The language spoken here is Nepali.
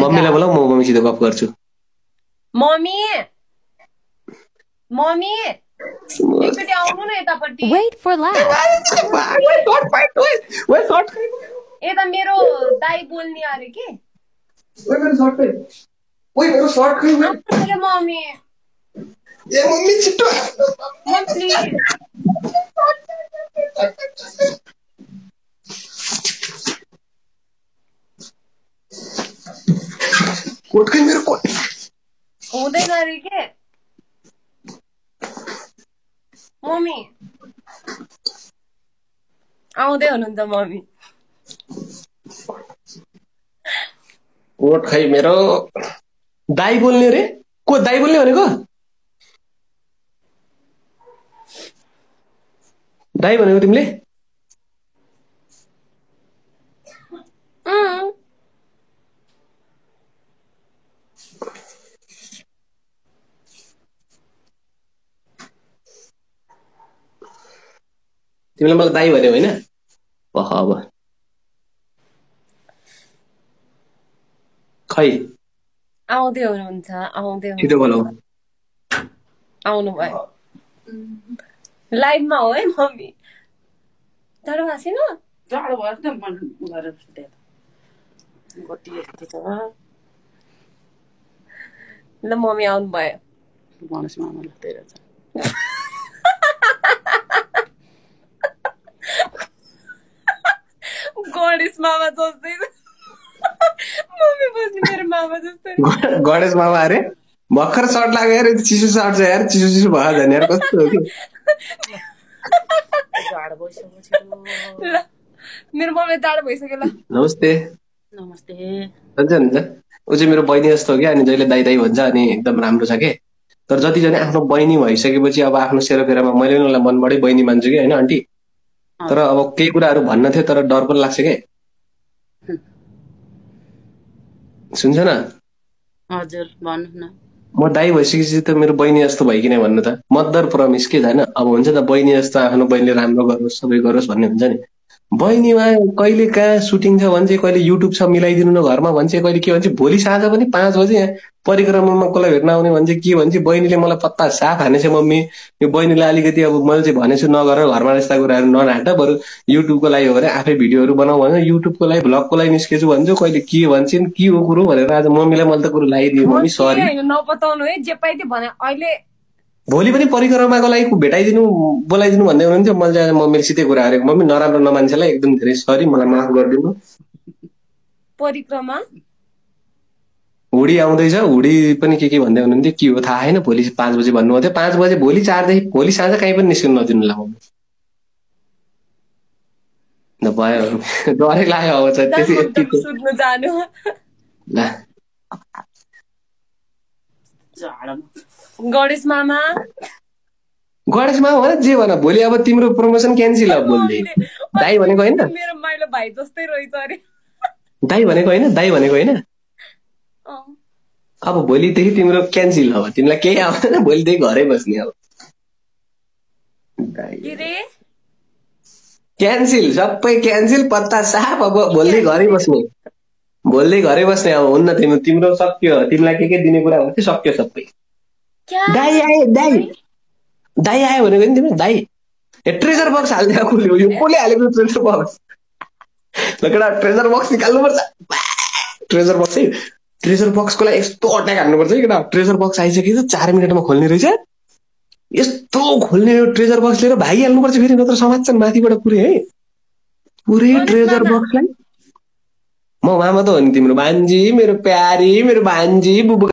मम्मीलाई बोला म मम्मीसित गफ गर्छु मम्मी मम्मी एकचोटि आउनु न यतापट्टि Wait for laugh. यता मेरो दाई बोल्ने अरे कि आउनु मम्मी मम्मी छिटो कोट खै मेरो कोट हुँदैन अरे के मम्मी आउँदै हुनुहुन्छ मम्मी कोट खै मेरो दाई बोल्ने रे को दाई बोल्ने भनेको दाई भनेको तिमीले तिमीले मलाई दाई भन्यो होइन? अब खै? आउँदै हुनुहुन्छ आउँदै छिटो बोलाऊ आउनु भयो लाइभमा हो है मम्मी? टाढो भएको छैन? जाडो भयो नि त मन गरेर सुते कति यस्तो छ। ल मम्मी आउनु भयो गणेश मामाले त्यही रहेछ। मामा जस्तै मम्मी बस्ने मेरो मामा जस्तै गणेश मामा अरे? भर्खर सर्ट लाग्यो यार यति चिसो सर्ट छ यार चिसो चिसो भयो झन् यार कस्तो हो कि? जाडो भइसक्यो छिटो ल मेरो मम्मी टाढो भइसक्यो ल। नमस्ते। नमस्ते। हुन्छ हुन्छ। ऊ चाहिँ मेरो बहिनी जस्तो हो कि अनि जहिले दाइ दाइ भन्छ अनि एकदम राम्रो छ के? तर जतिजना आफ्नो बहिनी भइसकेपछि अब आफ्नो सेरोफेरोमा मैले पनि उसलाई मनबाटै बहिनी मान्छु कि होइन आन्टी? तर अब केही कुराहरू भन्न थियो तर डर पनि लाग्छ के? सुन्छ न? हजुर भन्नु न। म दाई भइसकेपछि त मेरो बहिनी जस्तो भइकिन भन्नु त। मदर प्रमिस के छैन अब हुन्छ त बहिनी जस्तो आफ्नो बहिनीले राम्रो गरोस् सबै गरोस् भन्ने हुन्छ नि। बहिनीमा कहिले कहाँ सुटिङ छ भन्छ कहिले युट्युब छ मिलाइदिनु न घरमा भन्छ कहिले के भन्छ भोलि साँझ पनि पाँच बजे यहाँ परिक्रमामा कसलाई भेट्न आउने भन्छ के भन्छ बहिनीले मलाई पत्ता साफ हानेछ मम्मी। यो बहिनीलाई अलिकति अब मैले चाहिँ भनेछु नगर घरमा यस्ता कुराहरू नराट बरु। युट्युबको लागि हो भने आफै भिडियोहरू बनाऊ भने युट्युबको लागि भ्लगको लागि निस्केछु भन्छु। कहिले के भन्छन् के हो कुरो भनेर आज मम्मीलाई मैले त कुरो लगाइदिएँ मम्मी सरी नपताउनु है। जे पाइदियो भने अहिले भोलि पनि परिक्रमाको लागि भेटाइदिनु बोलाइदिनु भन्दै हुनुहुन्थ्यो। मैले चाहिँ मम्मीसितै कुरा गरेको मम्मी नराम्रो नमान्छेलाई एकदम धेरै सरी मलाई माफ गरिदिनु। परिक्रमा? हुडी आउँदैछ। हुडी पनि के के भन्दै हुनुहुन्थ्यो के हो थाहा छैन भोलि पाँच बजी भन्नुभएको थियो। पाँच बजे भोलि चारदेखि भोलि साँझ कहीँ पनि निस्किनु नदिनु ल मम्मी। ल भयो डरै लाग्यो अब ल जाडोमा गणेश मामा हो जे भन भोलि अब तिम्रो प्रमोसन क्यान्सिल अब भोलि। दाई भनेको होइन? मेरो माइलो भाइ जस्तै रहेछ अरे। दाई भनेको होइन? दाई भनेको होइन। अब भोलिदेखि तिम्रो क्यान्सिल अब तिमीलाई केही आउँदैन भोलिदेखि घरै बस्ने अब क्यान्सिल सबै क्यान्सिल पत्ता साफ अब भोलि घरै बस्ने। भोलि घरै बस्ने अब हुन्न तिम्रो तिम्रो सक्यो तिमीलाई के के दिने कुरा भयो सक्यो सबै। दाई आयो दाई। दाई? आयो भनेको नि तिमी दाई। ए ट्रेजर बक्स हालिदिएको कसले हो यो कसले हालेको ट्रेजर बक्स केटा ट्रेजर बक्स निकाल्नुपर्छ। ट्रेजर बक्स है। ट्रेजर बक्सको लागि यस्तो अट्याक हान्नुपर्छ है केटा। ट्रेजर बक्स आइसकेको चार मिनटमा खोल्ने रहेछ। यस्तो खोल्ने यो ट्रेजर बक्स लिएर भागिहाल्नुपर्छ फेरि नत्र समात्छन् माथिबाट पुरै है। पुरै ट्रेजर बक्सलाई म मामा त हो नि तिम्रो भान्जी मेरो प्यारी मेरो भान्जी बुबु